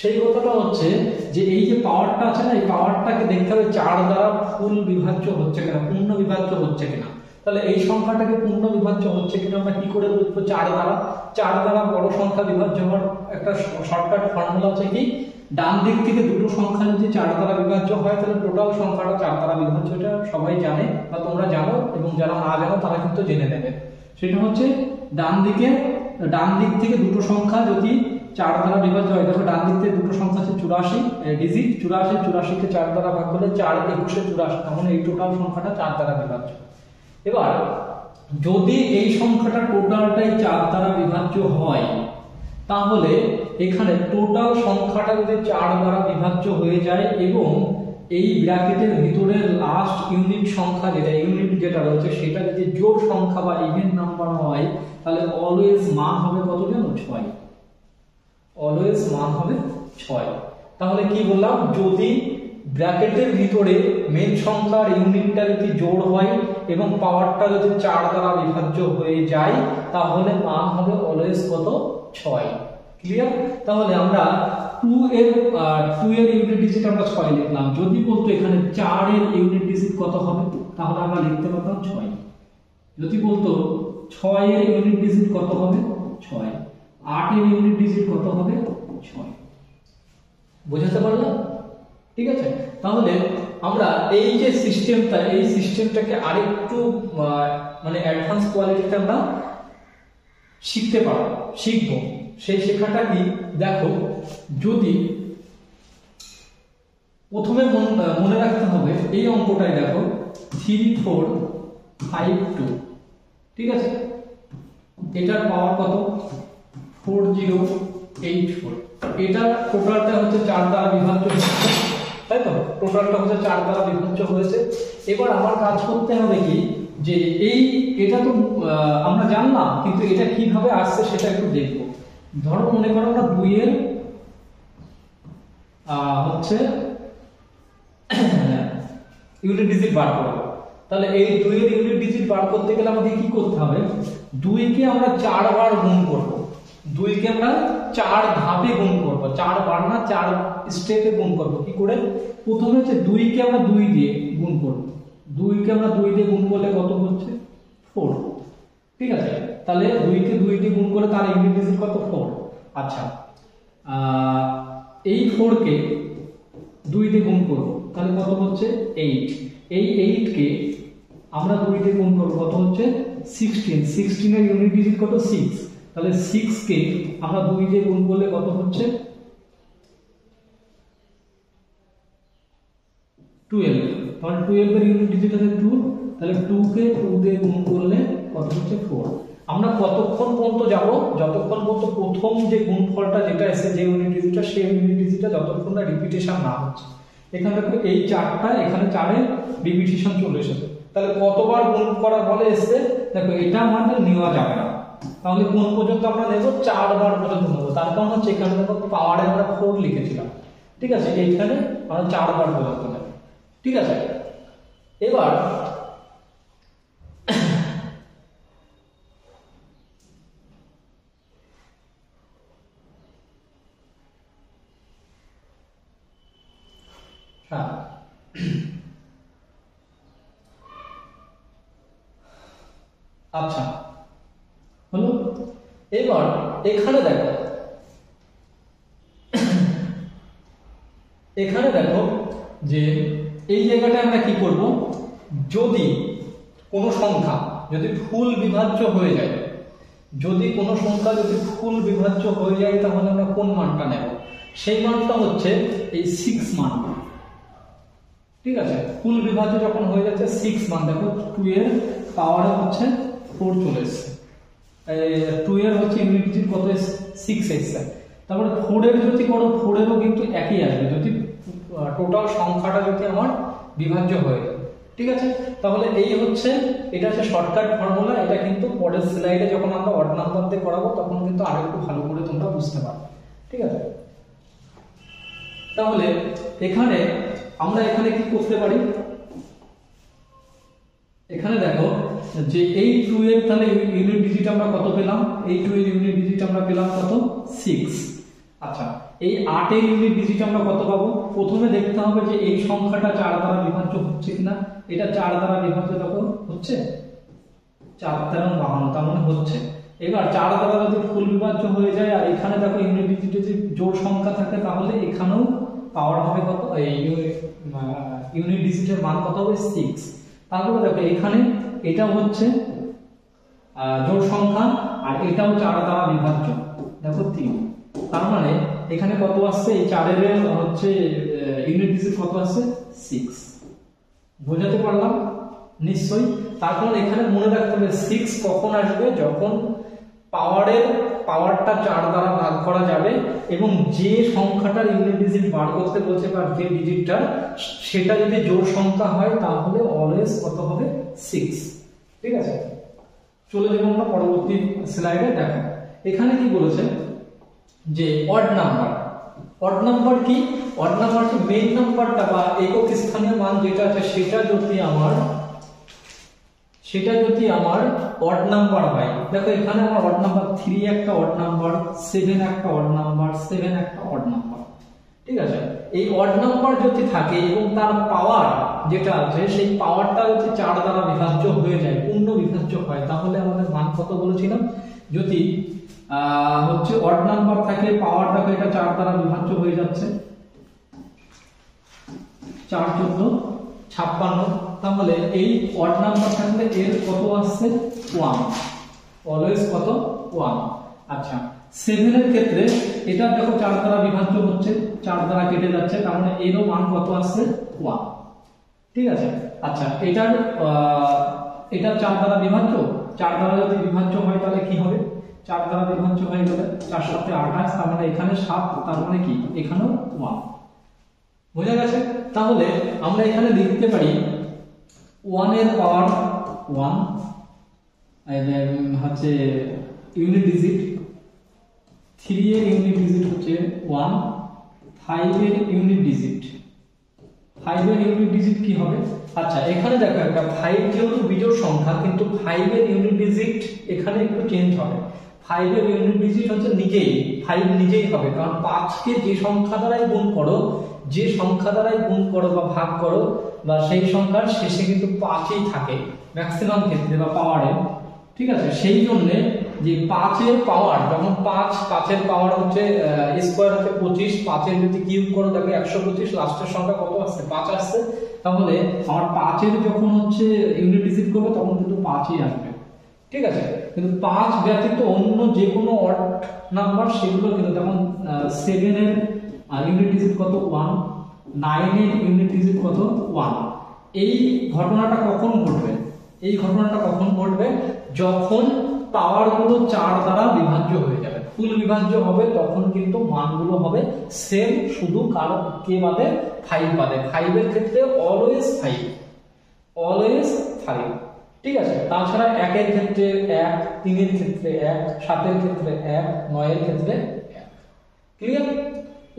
Speaker 1: সেই কথাটা হচ্ছে যে এই যে পাওয়ারটা আছে না, এই পাওয়ারটাকে দেখতে হবে চার দ্বারা ফুল বিভাজ্য হচ্ছে কিনা, পূর্ণ বিভাজ্য হচ্ছে কিনা। তাহলে এই সংখ্যাটাকে পূর্ণ বিভাজ্য হচ্ছে কিনা আমরা কি করে বুঝব চার দ্বারা? চার দ্বারা বড় সংখ্যা বিভাজ্য হওয়ার একটা শর্টকাট ফর্মুলা আছে কি? ডান দিক থেকে দুটো সংখ্যা যদি চার দ্বারা বিভাজ্য হয়, তাহলে টোটাল সংখ্যাটা চার দ্বারা বিভাজ্য, এটা সবাই জানে বা তোমরা জানো এবং যারা না জানো তারা কিন্তু জেনে নেবে। সেটা হচ্ছে ডান দিকে, ডান দিক থেকে দুটো সংখ্যা যদি চার দ্বারা বিভাজ্য হয় তাহলে ডান দিক থেকে দুটো সংখ্যা হচ্ছে চুরাশি ডিজিট চুরাশি, চুরাশিকে চার দ্বারা ভাগ করলে চার একুশে চুরাশি তখন এই টোটাল সংখ্যাটা চার দ্বারা বিভাজ্য। এবার, যদি এই সংখ্যাটা টোটালটাই চার দ্বারা বিভাজ্য হয় তাহলে এখানে টোটাল সংখ্যাটা যদি চার দ্বারা বিভাজ্য হয়ে যায় এবং এই ব্র্যাকেটের ভিতরে লাস্ট ইউনিট সংখ্যা যেটা ইউনিট যেটা রয়েছে, সেটা যদি জোর সংখ্যা বা ইভেন নাম্বার হয়, তাহলে অলওয়েজ মান হবে কত জানো ছয়। অলওয়েজ মান হবে ছয়। তাহলে কি বললাম? যদি ব্র্যাকেটের ভিতরে মেন সংখ্যার ইউনিটটা যদি জোর হয় এবং পাওয়ারটা যদি চার দ্বারা বিভাজ্য হয়ে যায়, তাহলে মান হবে অলওয়েজ কত? ছয়। ক্লিয়ার তাহলে আমরা টু এর টু এর ইউনিট ডিজিট আমরা ছয় লিখলাম। যদি বলতো এখানে চার এর ইউনিট ডিজিট কত হবে, তাহলে আমরা লিখতে পারতাম ছয়। যদি বলতো ছয় এর ইউনিট ডিজিট কত হবে, ছয়। আট এর ইউনিট ডিজিট কত হবে, ছয়। বোঝাতে পারলাম? ঠিক আছে? তাহলে আমরা এই যে সিস্টেমটা এই সিস্টেমটাকে আরেকটু মানে অ্যাডভান্স কোয়ালিটিতে আমরা শিখতে পারো, শিখব। সেই শেখাটা কি? দেখো, যদি প্রথমে মনে রাখতে হবে, এই অঙ্কটাই দেখো থ্রি ফোর ফাইভ টু ঠিক আছে? এটার পাওয়ার কত? ফোর জিরো এইট ফোর এটার টোটালটা হচ্ছে চার দ্বারা বিভাজ্য হচ্ছে তাই তো? টোটালটা হচ্ছে চার দ্বারা বিভাজ্য হয়েছে। এবার আমার কাজ করতে হবে কি? যে এই, এটা তো আমরা জানলাম, কিন্তু এটা কীভাবে আসছে সেটা একটু দেখব। ধরো, মনে করো আমরা দুইয়ের হচ্ছে ইউনিট ডিজিট বার করব। তাহলে এই দুইয়ের ইউনিট ডিজিট বার করতে গেলে আমাদের কি করতে হবে? দুইকে আমরা চারবার গুণ করব। দুইকে আমরা চার ধাপে গুণ করব। চার বার না, চার স্টেপে গুণ করব। কি করে? প্রথমে হচ্ছে দুইকে আমরা দুই দিয়ে গুণ করব। দুইকে আমরা দুই দিয়ে গুণ করলে কত হচ্ছে? ফোর ঠিক আছে? তাহলে দুইকে দুই দিয়ে গুণ করে তার ইউনিট ডিজিট কত ফোর আচ্ছা এই ফোরকে দুই দিয়ে গুণ করব। তাহলে কত হচ্ছে? এইট এই এইটকে আমরা দুই দিয়ে গুণ করব। কত হচ্ছে? সিক্সটিন সিক্সটিনের ইউনিট ডিজিট কত সিক্স তাহলে সিক্সকে আমরা দুই দিয়ে গুণ করলে কত হচ্ছে? টুয়েলভ তাহলে টুয়েলভের ইউনিট ডিজিট আছে টু তাহলে টু কে টু দিয়ে গুণ করলে কত হচ্ছে ফোর আমরা কতক্ষণ পর্যন্ত যাব? যতক্ষণ পর্যন্ত প্রথম যে গুণফলটা যেটা এসে যে ইউনিট ডিজিটটা সেই ইউনিট ডিজিটটা যতক্ষণ না রিপিটেশন না হচ্ছে। এখানে দেখো এই চারটা, এখানে চারে রিপিটেশন চলে এসেছে। তাহলে কতবার গুণ করা বলে এসছে? দেখো, এটা আমাদের নেওয়া যাবে না। তাহলে কোন পর্যন্ত আমরা নেব? চারবার পর্যন্ত নেব। তার কারণ হচ্ছে এখানে দেখো পাওয়ারে আমরা ফোর লিখেছিলাম। ঠিক আছে? এইখানে আমরা চারবার পর্যন্ত নেব। ঠিক আছে? এবার হ্যাঁ। আচ্ছা। হলো এবার এখানে দেখো। এখানে দেখো যে এই জায়গাটায় আমরা কি করব? যদি কোনো সংখ্যা যদি ফুল বিভাজ্য হয়ে যায়, যদি কোনো সংখ্যা যদি ফুল বিভাজ্য হয়ে যায়, তাহলে আমরা কোন মানটা নেব? সেই মানটা হচ্ছে এই সিক্স মান। ঠিক আছে? ফুল বিভাজ্য যখন হয়ে যাচ্ছে সিক্স মান। দেখো টু এর পাওয়ারে হচ্ছে ফোর চলে এসছে। টু এর হচ্ছে ইউনিট কত সিক্স এসছে। তারপরে ফোর এর যদি করো ফোর এরও কিন্তু একই আসবে, যদি টোটাল সংখ্যাটা যদি আমার বিভাজ্য হয়ে যায়, ঠিক আছে? তাহলে এই হচ্ছে, এটা হচ্ছে শর্টকাট ফর্মুলা এটা কিন্তু পরের স্লাইডে যখন আমরা অড নাম্বার দিয়ে করাবো, তখন কিন্তু আরেকটু ভালো করে তোমরা বুঝতে পারবে, ঠিক আছে? তাহলে এখানে আমরা এখানে কি করতে পারি? এখানে দেখো যে এই টু এর তাহলে ইউনিট ডিজিট আমরা কত পেলাম? এই টু এর ইউনিট ডিজিট আমরা পেলাম কত? সিক্স আচ্ছা এই আটের ইউনিট ডিজিট আমরা কত পাবো? প্রথমে দেখতে হবে যে এই সংখ্যাটা চার দ্বারা বিভাজ্য হচ্ছে কিনা। এটা চার দ্বারা বিভাজ্য দেখো হচ্ছে, চার তেরো বাহান্ন, তার মানে হচ্ছে। এবার চার দ্বারা যদি ফুল বিভাজ্য হয়ে যায়, আর এখানে দেখো ইউনিট ডিজিট যদি জোর সংখ্যা থাকে, তাহলে এখানেও পাওয়ার হবে কত? এই ইউনিট ডিজিটের মান কত হবে? সিক্স তারপরে দেখো এখানে এটা হচ্ছে জোড় সংখ্যা, আর এটাও চার দ্বারা বিভাজ্য দেখো তিন। তার মানে এখানে কত আসছে? এই চারের হচ্ছে ইউনিট ডিজিট কত আসছে? সিক্স বোঝাতে পারলাম? নিশ্চয়ই? তারপর এখানে মনে রাখতে হবে সিক্স কখন আসবে? যখন পাওয়ারের পাওয়ারটা চার দ্বারা ভাগ করা যাবে এবং যে সংখ্যাটার ইউনিট ডিজিট বার করতে বলছে বা যে ডিজিটটা সেটা যদি জোড় সংখ্যা হয়, তাহলে অলওয়েজ কত হবে? সিক্স ঠিক আছে? চলে যাব আমরা পরবর্তী স্লাইডে দেখো। এখানে কি বলেছে? যে অড নাম্বার অড নাম্বার কি? অড নাম্বার হচ্ছে মেইন নাম্বারটা বা একক স্থানীয় মান যেটা আছে, সেটা যদি আমার, সেটা যদি আমার অড নাম্বার হয়। দেখো, এখানে আমার অড নাম্বার থ্রি একটা অড নাম্বার সেভেন একটা অড নাম্বার সেভেন একটা অড নাম্বার ঠিক আছে? এই অড নাম্বার যদি থাকে এবং তার পাওয়ার যেটা আছে, সেই পাওয়ারটা যদি চার দ্বারা বিভাজ্য হয়ে যায়, পূর্ণ বিভাজ্য হয়, তাহলে আমাদের মান কত বলেছিলাম? যদি হচ্ছে অড নাম্বার থাকে পাওয়ার দেখো, এটা চার দ্বারা বিভাজ্য হয়ে যাচ্ছে। চার চোদ্দ, ছাপ্পান্ন। তাহলে এই অড নাম্বার থাকলে এর কত আসছে? ওয়ান অলওয়েজ কত? ওয়ান আচ্ছা সেভেনের ক্ষেত্রে এটা দেখো চার দ্বারা বিভাজ্য হচ্ছে, চার দ্বারা কেটে যাচ্ছে, তার মানে এরও মান কত আসছে? ওয়ান ঠিক আছে? আচ্ছা এটার এটা চার দ্বারা বিভাজ্য চার দ্বারা যদি বিভাজ্য হয়, তাহলে কি হবে? চার দ্বারা বিভাজ্য হয়ে গেলে চার সাথে আঠাশ তার মানে এখানে সাত, তার মানে কি? এখানেও ওয়ান বোঝা গেছে? তাহলে আমরা এখানে লিখতে পারি ওয়ানের পাওয়ার ওয়ান হচ্ছে ইউনিট ডিজিট থ্রি এর ইউনিট ডিজিট হচ্ছে ওয়ান ফাইভ এর ইউনিট ডিজিট ফাইভ এর ইউনিট ডিজিট কি হবে? আচ্ছা এখানে দেখো একটা ফাইভ যেহেতু বিজোড় সংখ্যা, কিন্তু ফাইভ এর ইউনিট ডিজিট এখানে একটু চেঞ্জ হবে। ফাইভ এর ইউনিট ডিজিট হচ্ছে নিজেই ফাইভ নিজেই হবে। কারণ পাঁচকে যে সংখ্যা দ্বারাই গুণ করো, যে সংখ্যা দ্বারাই গুণ করো বা ভাগ করো, বা সেই সংখ্যার শেষে কিন্তু পাঁচই থাকে ম্যাক্সিমাম ক্ষেত্রে বা পাওয়ারে ঠিক আছে? সেই জন্য যে পাঁচের পাওয়ার যখন পাঁচ, পাঁচের পাওয়ার হচ্ছে স্কোয়ার হচ্ছে পঁচিশ, পাঁচের যদি কিউব করো, দেখো একশো পঁচিশ লাস্টের সংখ্যা কত আসছে? পাঁচ আসছে। তাহলে আমার পাঁচের যখন হচ্ছে ইউনিট ডিজিট করবে, তখন কিন্তু পাঁচই আসবে। ঠিক আছে? কিন্তু পাঁচ ব্যতীত অন্য যে কোনো অড নাম্বার সেগুলো কিন্তু যেমন সেভেনের ইউনিট ডিজিট কত ওয়ান নাইনের ইউনিট ডিজিট কত ওয়ান এই ঘটনাটা কখন ঘটবে? এই ঘটনাটা কখন ঘটবে? যখন পাওয়ারগুলো চার দ্বারা বিভাজ্য হয়ে যাবে। ফুল বিভাজ্য হবে, তখন কিন্তু মানগুলো হবে সেম শুধু কারও কে বাদে ফাইভ বাদে। ফাইভের ক্ষেত্রে অলওয়েজ ফাইভ অলওয়েজ ফাইভ ঠিক আছে, তাছাড়া একের ক্ষেত্রে এক, তিনের ক্ষেত্রে এক, সাতের ক্ষেত্রে এক, নয়ের ক্ষেত্রে ক্লিয়ার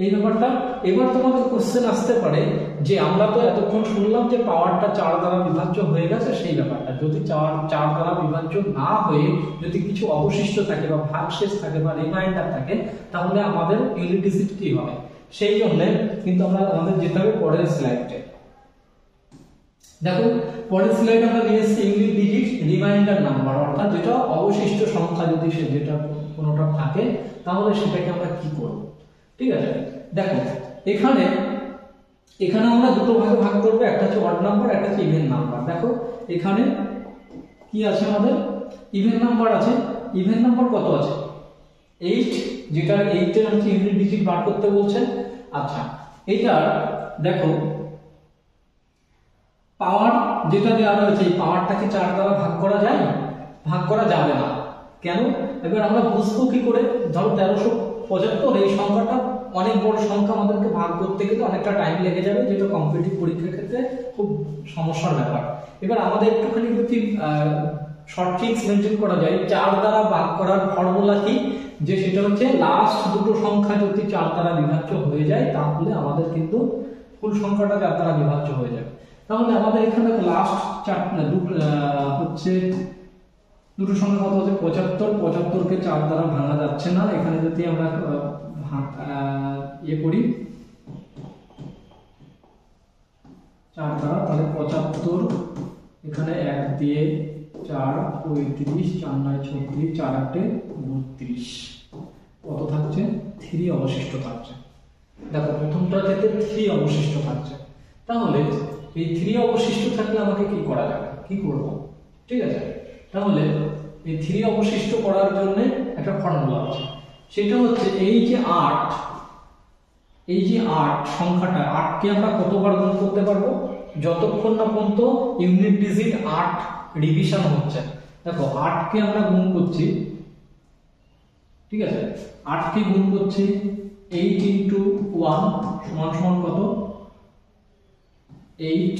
Speaker 1: এই ব্যাপারটা? এবার তোমাদের কোশ্চেন আসতে পারে যে আমরা তো এতক্ষণ শুনলাম যে পাওয়ারটা চার দ্বারা বিভাজ্য হয়ে গেছে, সেই ব্যাপারটা। যদি চার চার দ্বারা বিভাজ্য না হয়ে যদি কিছু অবশিষ্ট থাকে বা ভাগশেষ থাকে বা রিমাইন্ডার থাকে, তাহলে আমাদের কি হবে? সেই জন্য কিন্তু আমরা আমাদের যেতে হবে পরের স্লাইডে দেখো পরের স্লাইড আমরা নিয়ে এসেছি ইংলিশ ডিজিট রিমাইন্ডার নাম্বার অর্থাৎ যেটা অবশিষ্ট সংখ্যা যদি সে যেটা কোনোটা থাকে, তাহলে সেটাকে আমরা কি করব? ঠিক আছে? দেখো, এখানে এখানে আমরা দুটো ভাগে ভাগ করব, একটা হচ্ছে অড নাম্বার একটা হচ্ছে ইভেন নাম্বার দেখো, এখানে কি আছে আমাদের? ইভেন নাম্বার আছে। ইভেন নাম্বার কত আছে? এইট যেটা এইটের হচ্ছে ইউনিট ডিজিট বার করতে বলছে। আচ্ছা এইটার, দেখো পাওয়ার যেটা দেওয়া রয়েছে, এই পাওয়ারটাকে চার দ্বারা ভাগ করা যায়, ভাগ করা যাবে না। কেন? এবার আমরা বুঝব কি করে? ধরো তেরোশো পঁচাত্তর, এই সংখ্যাটা অনেক বড় সংখ্যা আমাদেরকে ভাগ করতে গেলে অনেকটা টাইম লেগে যাবে, যেটা কম্পিটিটিভ পরীক্ষার ক্ষেত্রে খুব সমস্যার ব্যাপার। এবার আমাদের একটুখানি যদি শর্ট ট্রিক্স মেনটেন করা যায়, চার দ্বারা ভাগ করার ফর্মুলা কি? যে সেটা হচ্ছে লাস্ট দুটো সংখ্যা যদি চার দ্বারা বিভাজ্য হয়ে যায়, তাহলে আমাদের কিন্তু ফুল সংখ্যাটা চার দ্বারা বিভাজ্য হয়ে যাবে। তাহলে আমাদের এখানে লাস্ট চার হচ্ছে দুটো সংখ্যা কত হচ্ছে পঁচাত্তর। পঁচাত্তরকে চার দ্বারা ভাঙা যাচ্ছে না। এখানে যদি আমরা ইয়ে করি, চার দ্বারা, তাহলে পঁচাত্তর। এখানে এক দিয়ে চার, পঁয়ত্রিশ, চার নয়, ছত্রিশ, চার আটে বত্রিশ। কত থাকছে? থ্রি অবশিষ্ট থাকছে। দেখো, প্রথমটা থেকে থ্রি অবশিষ্ট থাকছে। তাহলে এই থ্রি অবশিষ্ট থাকলে আমাকে কি করা যাবে? কি করব? ঠিক আছে? তাহলে এই থ্রি অবশিষ্ট করার জন্য একটা ফর্মুলা আছে। সেটা হচ্ছে এই যে আট, এই যে আট সংখ্যাটা, আটকে আমরা কতবার গুণ করতে পারব? যতক্ষণ না পর্যন্ত ইউনিট ডিজিট আট রিভিশন হচ্ছে। দেখো, আটকে আমরা গুণ করছি, ঠিক আছে? আটকে গুণ করছি এইট ইন্টু ওয়ান সমান সমান কত? এইট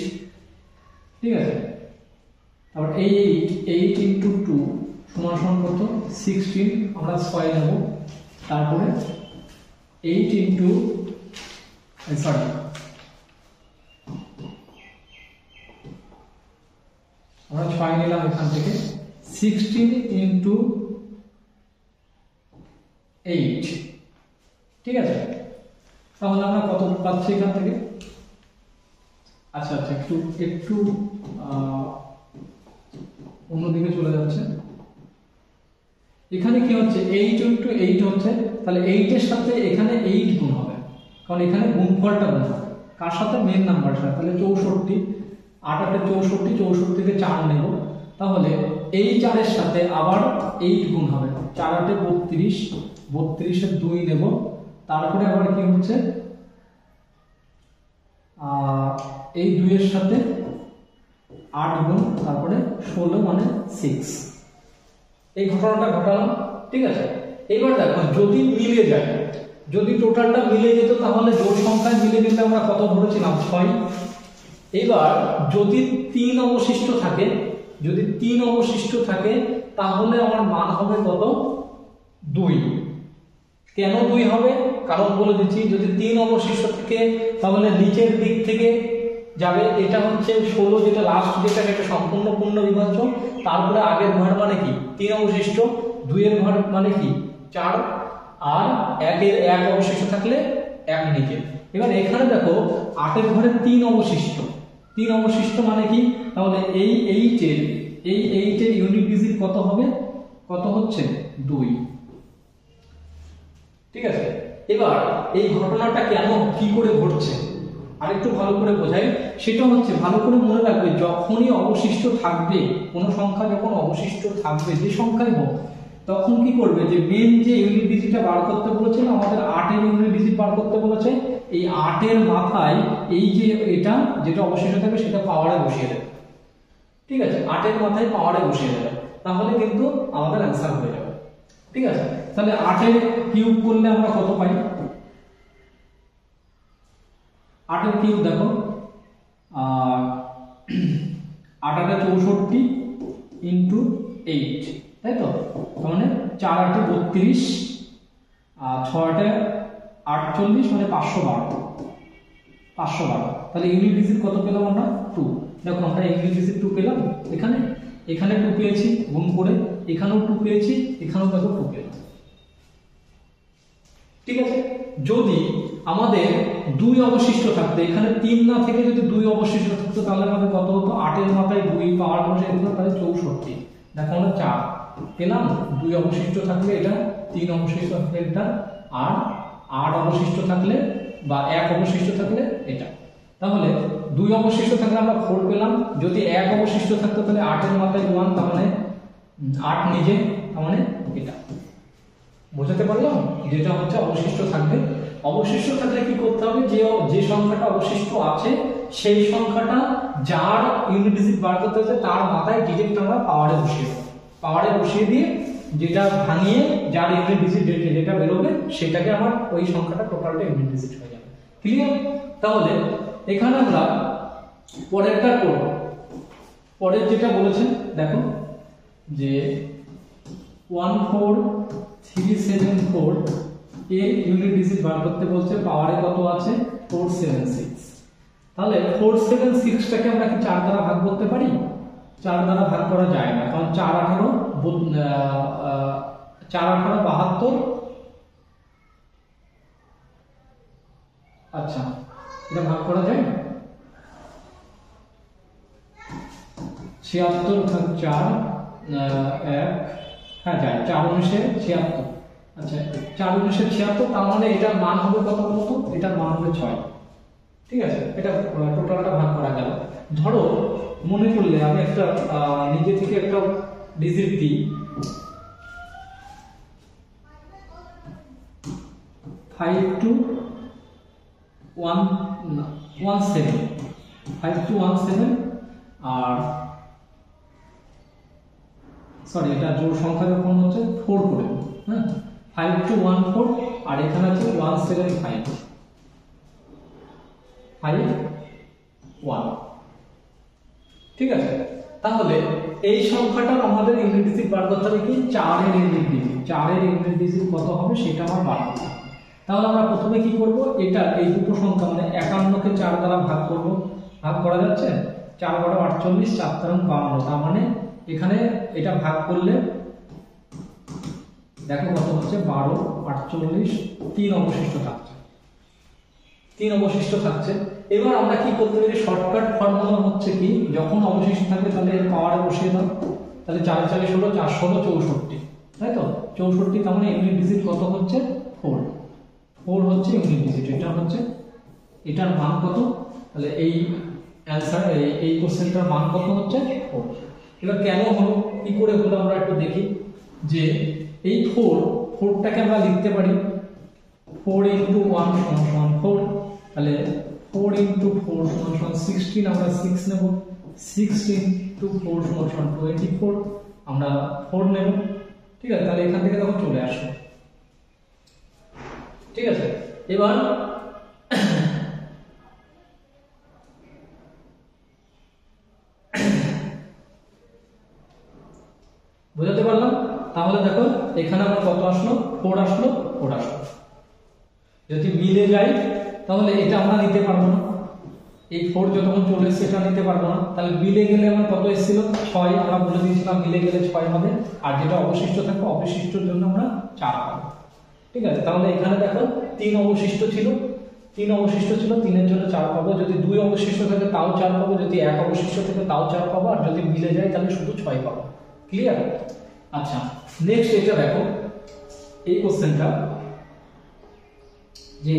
Speaker 1: ঠিক আছে? তারপর এই এইট এইট ইন্টু টু সমান সমান কত? সিক্সটিন আমরা ছয় নেব। তারপরে এইট ইন্টু সরি আমরা ছয় নিলাম এখান থেকে। সিক্সটিন ইন্টু এইট ঠিক আছে? তাহলে আমরা কত পাচ্ছি এখান থেকে? আচ্ছা আচ্ছা একটু একটু অন্যদিকে চলে যাচ্ছে। এখানে কি হচ্ছে? এইট ইন্টু এইট হচ্ছে, তাহলে এইটের সাথে এখানে এইট গুণ হবে। কারণ এখানে গুণফলটা গুণ হবে। কার সাথে? মেন নাম্বার সাথে। তাহলে চৌষট্টি, আট আটে চৌষট্টি চৌষট্টি থেকে চার নেব। তাহলে এই চারের সাথে আবার এইট গুণ হবে। চার আটে বত্রিশ বত্রিশের দুই নেব। তারপরে আবার কি হচ্ছে? এই দুইয়ের সাথে আট গুণ, তারপরে ষোলো মানে সিক্স এই ঘটনাটা ঘটালাম, ঠিক আছে? এবার দেখো, যদি মিলে যায়, যদি টোটালটা মিলে যেত, তাহলে জোড় সংখ্যায় মিলে যেতে আমরা কত ধরেছিলাম? ছয়। এবার যদি তিন অবশিষ্ট থাকে, যদি তিন অবশিষ্ট থাকে, তাহলে আমার মান হবে কত? দুই। কেন দুই হবে? কারণ বলে দিচ্ছি, যদি তিন অবশিষ্ট থাকে, তাহলে নিচের দিক থেকে যাবে, এটা হচ্ছে ষোলো যেটা লাস্ট যেটা এটা সম্পূর্ণ পূর্ণ বিভাজ্য তারপরে আগের ঘর মানে কি? তিন অবশিষ্ট। দুইয়ের ঘর মানে কি? চার। আর একের এক অবশিষ্ট থাকলে এক নিচে। এবার এখানে দেখো, আটের ঘরে তিন অবশিষ্ট। তিন অবশিষ্ট মানে কি? তাহলে এই এইটের এই এইটের ইউনিট ডিজিট কত হবে? কত হচ্ছে? দুই। ঠিক আছে? এবার এই ঘটনাটা কেন কি করে ঘটছে? আরেকটু ভালো করে বোঝাই, সেটা হচ্ছে ভালো করে মনে রাখবে, যখনই অবশিষ্ট থাকবে, কোনো সংখ্যা যখন অবশিষ্ট থাকবে, যে সংখ্যাই হোক, তখন কি করবে যে মেন যে ইউনিট ডিজিটটা বার করতে বলেছে না, আমাদের আটের ইউনিট ডিজিট বার করতে বলেছে, এই আটের মাথায় এই যে এটা, যেটা অবশিষ্ট থাকবে, সেটা পাওয়ারে বসিয়ে দেবে। ঠিক আছে? আটের মাথায় পাওয়ারে বসিয়ে দেবে। তাহলে কিন্তু আমাদের অ্যান্সার হয়ে যাবে। ঠিক আছে? তাহলে আটের কিউব করলে আমরা কত পাই? আটের কিউব দেখো? আর আট আটে চৌষট্টি ইন্টু এইট তাই তো? মানে চার আটে বত্রিশ, আর ছ আটে আটচল্লিশ মানে পাঁচশো বারো। পাঁচশো বারো। তাহলে ইউনিট ডিজিট কত পেলাম আমরা? টু দেখো, আমরা ইউনিট ডিজিট টু পেলাম। এখানে? এখানে টু পেয়েছি, গুণ করে। এখানেও টু পেয়েছি, এখানেও দেখো টু পেলাম। ঠিক আছে? যদি আমাদের দুই অবশিষ্ট থাকতো, এখানে তিন না থেকে যদি দুই অবশিষ্ট থাকতো, তাহলে আমাদের কত হতো? আটের মাথায় দুই, পাওয়ার বসে দিত তাহলে চৌষট্টি। দেখো আমরা চার পেলাম, দুই অবশিষ্ট থাকলে এটা তিন অবশিষ্ট থাকলে এটা আর আট অবশিষ্ট থাকলে বা এক অবশিষ্ট থাকলে এটা। তাহলে দুই অবশিষ্ট থাকলে আমরা ফোর পেলাম, যদি এক অবশিষ্ট থাকতো তাহলে আটের মাথায় ওয়ান তার মানে আট নিজে, তার মানে এটা। বোঝাতে পারলাম? যেটা হচ্ছে অবশিষ্ট থাকবে। অবশিষ্ট থাকলে কি করতে হবে? যে যে সংখ্যাটা অবশিষ্ট আছে, সেই সংখ্যাটা যার ইউনিট ডিজিট বার করতে হচ্ছে, তার মাথায় ডিজিট আমরা পাওয়ারে বসিয়ে পাওয়ারে বসিয়ে দিয়ে যেটা ভাঙিয়ে, যার ইউনিট ডিজিট যেটা বেরোবে, সেটাকে আমার ওই সংখ্যাটা টোটালটা ইউনিট ডিজিট হয়ে যাবে। ক্লিয়ার তাহলে এখানে আমরা পরেরটা করব। পরের যেটা বলেছেন দেখো যে one four three seven four এর ইউনিট ডিজিট বার করতে বলছে পাওয়ারে কত আছে? ফোর সেভেন সিক্স তাহলে ফোর সেভেন আমরা কি চার দ্বারা ভাগ করতে পারি? চার দ্বারা ভাগ করা যায় না, কারণ চার আঠারো চার আঠারো বাহাত্তর। আচ্ছা এটা ভাগ করা যায় ছিয়াত্তর ভাগ চার এক হ্যাঁ যায়, চার উনিশে ছিয়াত্তর। আচ্ছা চার উনিশে ছিয়াত্তর, তার মানে এটার মান হবে কত মতো এটার মান হবে ছয়। ঠিক আছে? এটা টোটালটা ভাগ করা গেল। ধরো, মনে করলে আমি একটা নিজে থেকে একটা ডিজিট দিই। Five two one one seven five two one seven আর সরি এটা জোর সংখ্যা যখন হচ্ছে ফোর করে। হ্যাঁ? ফাইভ টু ওয়ান ফোর আর এখানে আছে one seven five five one ঠিক আছে? তাহলে এই সংখ্যাটার আমাদের ডিজিট বার করতে হবে কি? চারের ডিজিট চারের ডিজিট কত হবে? সেটা আমার বার করতে তাহলে আমরা প্রথমে কি করব? এটা এই দুটো সংখ্যা মানে একান্নকে চার দ্বারা ভাগ করব। ভাগ করা যাচ্ছে? চার বারো আটচল্লিশ, চার তেরো বাউন্ন। তার মানে এখানে এটা ভাগ করলে দেখো কত হচ্ছে? বারো, আটচল্লিশ, তিন অবশিষ্ট থাকছে। তিন অবশিষ্ট থাকছে। এবার আমরা কি করতে পারি? শর্টকাট ফর্মুলা হচ্ছে কি? যখন অবশিষ্ট থাকবে তাহলে এর পাওয়ারে বসিয়ে দাও। তাহলে চার চারে ষোলো চার ষোলো চৌষট্টি। তাই তো? চৌষট্টি তার মানে ইউনিট ডিজিট কত হচ্ছে? ফোর ফোর হচ্ছে ইউনিট ডিজিট এটা হচ্ছে, এটার মান কত? তাহলে এই অ্যান্সার এই কোশ্চেনটার মান কত হচ্ছে? ফোর এবার কেন হলো? কি করে হলো আমরা একটু দেখি। যে এই ফোর ফোরটাকে আমরা লিখতে পারি ফোর ইন্টু ওয়ান সমান সমান ফোর তাহলে ফোর ইন্টু ফোর সমান সমান সিক্সটিন আমরা সিক্স নেব। সিক্সটিন টু ফোর সমান সমান টোয়েন্টি ফোর আমরা ফোর নেব। ঠিক আছে, তাহলে এখান থেকে তখন চলে আসব ঠিক আছে, এবার বুঝাতে পারলাম? তাহলে দেখো এখানে আমার কত আসলো? ফোর আসলো ফোর আসলো। যদি মিলে যায়, তাহলে এটা আমরা নিতে পারব না। এই ফোর যতক্ষণ চলে এসছে, এটা নিতে পারব না। তাহলে মিলে গেলে আমার কত এসেছিল? ছয়, আমরা বলে দিয়েছিলাম মিলে গেলে ছয় হবে। আর যেটা অবশিষ্ট থাকবে, অবশিষ্টর জন্য আমরা চার পাবো ঠিক আছে? তাহলে এখানে দেখো, তিন অবশিষ্ট ছিল। তিন অবশিষ্ট ছিল, তিনের জন্য চার পাবো। যদি দুই অবশিষ্ট থাকে, তাও চার পাবো। যদি এক অবশিষ্ট থাকে, তাও চার পাবো। আর যদি মিলে যায়, তাহলে শুধু ছয় পাবো। ক্লিয়ার আচ্ছা নেক্সট এটা দেখো, এই কোশ্চেনটা যে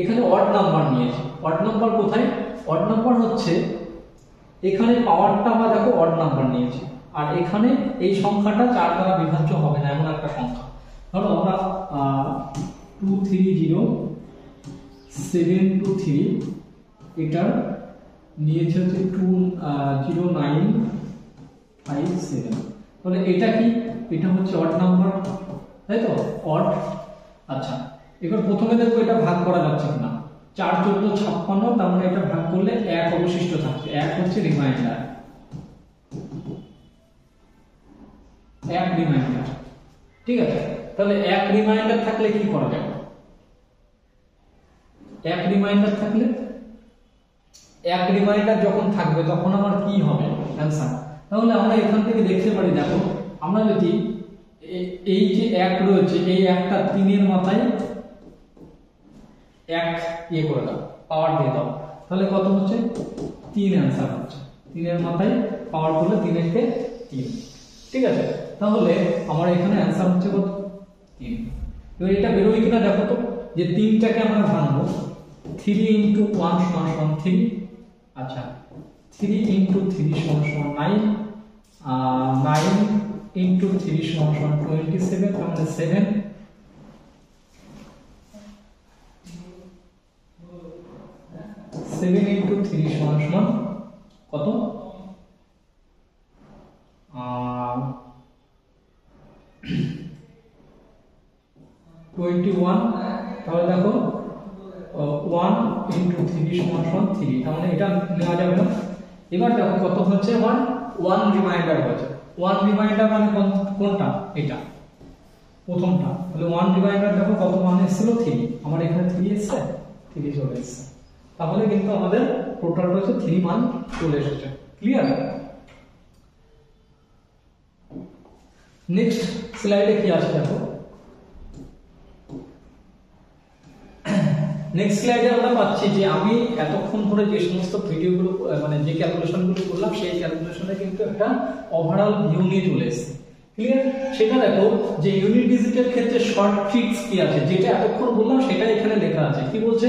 Speaker 1: এখানে অড নাম্বার নিয়েছে। অড নাম্বার কোথায়? অড নাম্বার হচ্ছে, এখানে পাওয়ারটা আমরা দেখো অড নাম্বার নিয়েছি। আর এখানে এই সংখ্যাটা চার দ্বারা বিভাজ্য হবে না, এমন একটা সংখ্যা। ধরো আমরা two three zero seven two three এটার নিয়েছে হচ্ছে two zero nine five seven তাহলে এটা কি? এটা হচ্ছে অড নাম্বার তাই তো? অড আচ্ছা এবার প্রথমে দেখব এটা ভাগ করা যাচ্ছে কিনা। চার, চোদ্দ, ছাপ্পান্ন, তার মানে এটা ভাগ করলে এক অবশিষ্ট থাকছে। এক হচ্ছে রিমাইন্ডার এক রিমাইন্ডার ঠিক আছে? তাহলে এক রিমাইন্ডার থাকলে কি করা যাবে এক রিমাইন্ডার থাকলে? এক রিমাইন্ডার যখন থাকবে, তখন আমার কি হবে? অ্যান্সার তাহলে আমরা এখান থেকে দেখতে পারি, দেখো, আমরা যদি এই যে এক রয়েছে, এই একটা তিনের মাথায় এক ইয়ে করে দাও পাওয়ার দিয়ে দাও, তাহলে কত হচ্ছে? তিন অ্যান্সার হচ্ছে। তিনের মাথায় পাওয়ার করলে তিনেরকে তিন। ঠিক আছে? তাহলে আমার এখানে অ্যান্সার হচ্ছে কত? তিন। এবার এটা বেরোয় কিনা দেখো তো, যে তিনটাকে আমরা ভাঙবো থ্রি ইন্টু ওয়ান সমান সমান থ্রি আচ্ছা থ্রি ইন্টু থ্রি সমান সমান নাইন নাইন ইন্টু থ্রি সমান সমান টোয়েন্টি সেভেন থ্রি সমান সমান কত? ওয়ান তাহলে দেখো ওয়ান ইন্টু থ্রি সমান সমান থ্রি তার মানে এটা নেওয়া যাবে না। এবার দেখো কত হচ্ছে আমার ওয়ান রিমাইন্ডার হচ্ছে ওয়ান রিমাইন্ডার মানে কোন- কোনটা? এটা। প্রথমটা। তাহলে ওয়ান রিমাইন্ডার দেখো কত মান এসেছিল? থ্রি আমার এখানে থ্রি এসছে থ্রি চলে এসছে। তাহলে কিন্তু আমাদের টোটাল হচ্ছে থ্রি মান চলে এসেছে। ক্লিয়ার নেক্সট স্লাইডে কি আছে দেখো? নেক্সট স্লাইডে আমরা পাচ্ছি যে আমি এতক্ষণ ধরে যে সমস্ত ভিডিওগুলো মানে যে ক্যালকুলেশনগুলো করলাম, সেই ক্যালকুলেশনে কিন্তু একটা ওভারঅল ভিউ নিয়ে চলে এসেছে। ক্লিয়ার সেটা দেখো যে ইউনিট ডিজিটের ক্ষেত্রে শর্ট ট্রিক্স কি আছে? যেটা এতক্ষণ বললাম, সেটা এখানে লেখা আছে। কি বলছে?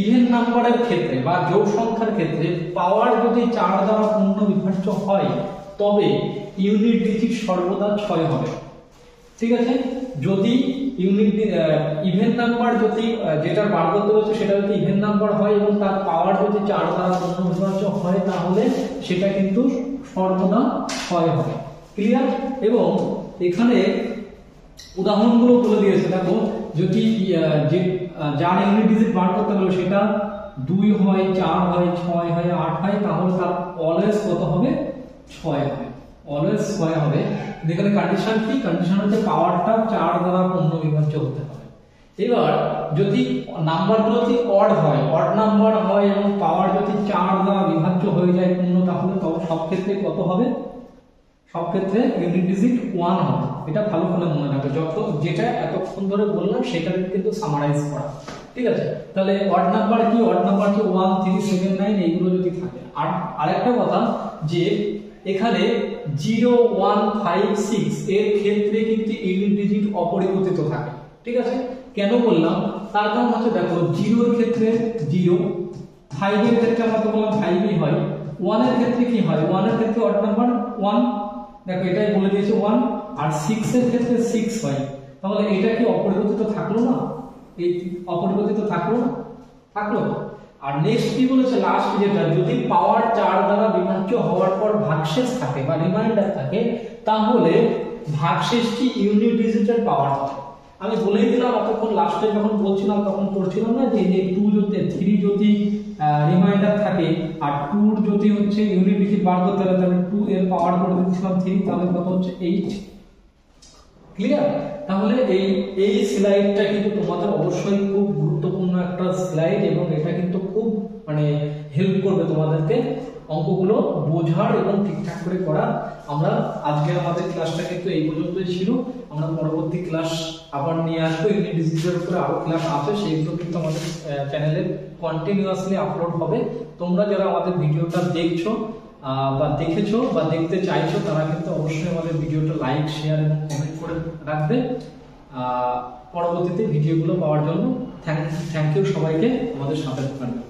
Speaker 1: ইভেন নাম্বারের ক্ষেত্রে বা যোগ সংখ্যার ক্ষেত্রে পাওয়ার যদি চার দ্বারা পূর্ণ বিভাজ্য হয়, তবে ইউনিট ডিজিট সর্বদা ছয় হবে। ঠিক আছে? যদি ইউনিট ইভেন নাম্বার যদি যেটা বার করতে হচ্ছে সেটা যদি ইভেন নাম্বার হয় এবং তার পাওয়ার যদি চার দ্বারা হয়, তাহলে সেটা কিন্তু সর্বদা ছয় হবে। ক্লিয়ার এবং এখানে উদাহরণগুলো বলে দিয়েছে। দেখো, যদি যে যার ইউনিট ডিজিট বার করতে হলো সেটা দুই হয়, চার হয়, ছয় হয়, আট হয়, তাহলে তার অলওয়েজ কত হবে? ছয় হবে। অলওয়েজ ছয় হবে। এখানে কন্ডিশন কি? কন্ডিশন হচ্ছে পাওয়ারটা চার দ্বারা পূর্ণ বিভাজ্য হতে হবে। এবার যদি নাম্বারগুলো যদি অড হয় অড নাম্বার হয় এবং পাওয়ার যদি চার দ্বারা বিভাজ্য হয়ে যায় পূর্ণ, তাহলে তখন সব ক্ষেত্রে কত হবে? সব ক্ষেত্রে ইউনিট ডিজিট ওয়ান হবে। এটা ভালো করে মনে রাখবে। যত, যেটা এতক্ষণ ধরে বললাম, সেটা কিন্তু সামারাইজ করা। ঠিক আছে? তাহলে অড নাম্বার কি? অড নাম্বার কি ওয়ান থ্রি সেভেন নাইন এইগুলো যদি থাকে। আর আরেকটা কথা যে, এখানে জিরো ওয়ান ফাইভ সিক্স এর ক্ষেত্রে কিন্তু ইউনিট ডিজিট অপরিবর্তিত থাকে। ঠিক আছে? কেন বললাম? তার কারণ হচ্ছে দেখো, জিরোর ক্ষেত্রে জিরো ফাইভের ক্ষেত্রে আমরা তো বললাম ফাইভই হয়। ওয়ানের ক্ষেত্রে কি হয়? ওয়ানের ক্ষেত্রে অড নাম্বার ওয়ান দেখো এটাই বলে দিয়েছে ওয়ান আর সিক্স এর ক্ষেত্রে সিক্স হয়। তাহলে এটা কি অপরিবর্তিত থাকল না? এই অপরিবর্তিত থাকল না? থাকল। আর নেক্সট কি বলেছে? লাস্ট যেটা, যদি পাওয়ার চার দ্বারা বিভাজ্য হওয়ার পর ভাগশেষ থাকে বা রিমাইন্ডার থাকে, তাহলে ভাগশেষটি ইউনিট ডিজিটের পাওয়ার হয় আমি বলেই দিলাম এতক্ষণ লাস্টে যখন বলছিলাম তখন পড়ছিলাম না যে যে টু যদি থ্রি যদি রিমাইন্ডার থাকে, আর টুর যদি হচ্ছে ইউনিট ডিজিট বার করতে হবে তাহলে টু এর পাওয়ার করে দিচ্ছিলাম থ্রি তাহলে কত হচ্ছে এইট ক্লিয়ার তাহলে এই এই স্লাইডটা কিন্তু তোমাদের অবশ্যই খুব গুরুত্বপূর্ণ একটা স্লাইড এবং এটা কিন্তু মানে হেল্প করবে তোমাদেরকে অঙ্কগুলো বোঝার এবং ঠিকঠাক করে করা আমরা আজকে আমাদের ক্লাসটা কিন্তু এই পর্যন্তই ছিল। আমরা পরবর্তী ক্লাস আবার নিয়ে আসব। ইউনিট ডিজিটের উপরে আরও ক্লাস আছে সেইগুলো কিন্তু আমাদের চ্যানেলে কন্টিনিউয়াসলি আপলোড হবে। তোমরা যারা আমাদের ভিডিওটা দেখছ বা দেখেছ বা দেখতে চাইছো, তারা কিন্তু অবশ্যই আমাদের ভিডিওটা লাইক শেয়ার এবং কমেন্ট করে রাখবে। পরবর্তীতে ভিডিওগুলো পাওয়ার জন্য। থ্যাংক থ্যাংক ইউ সবাইকে। আমাদের সাথে থাকবে